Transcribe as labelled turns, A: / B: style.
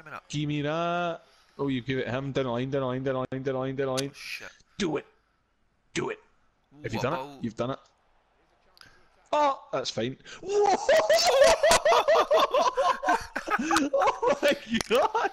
A: coming up.
B: Give me that. Oh, you give it him. Down the line, down the line, down the line, down the line, down line.
A: Oh, shit.
B: Do it. Do it. Ooh, Have you done
A: oh.
B: it? You've done it. Oh, that's fine. Whoa! oh my god!